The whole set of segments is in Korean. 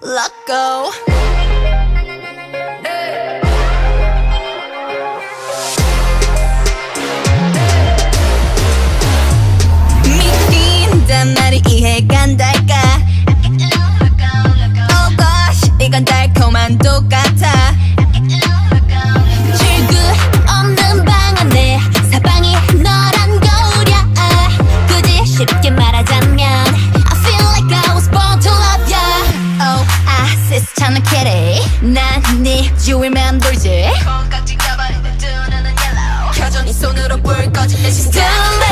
Let go. 난네 주위만 돌지. 콩깍지 두 눈은 yellow. 켜져 네 손으로 불 꺼진 내 Darling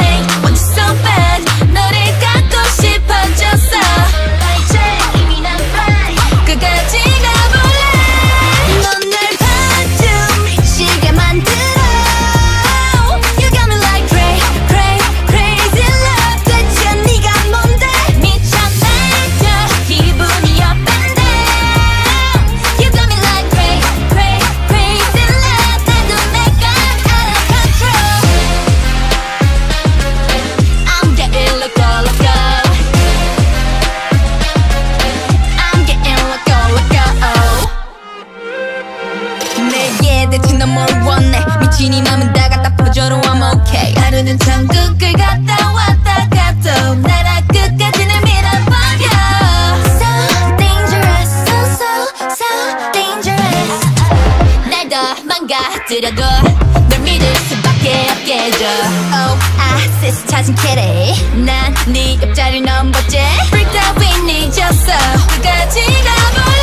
대체 넌뭘 원해. 미친 이 맘은 다 갖다 퍼줘도 I'm okay. 하루는 천국을 갔다 왔다 가도 나라 끝까지는 밀어버려. So dangerous so so so dangerous. 날더 망가뜨려도 널 믿을 수밖에 해줘. Oh I sis 찾은 캐리. 난네 옆자리 넘버째. Freaked out we 잊었어 끝까지 가볼래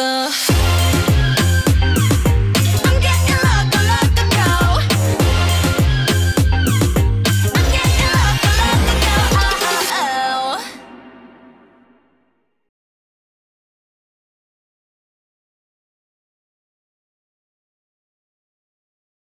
Oh.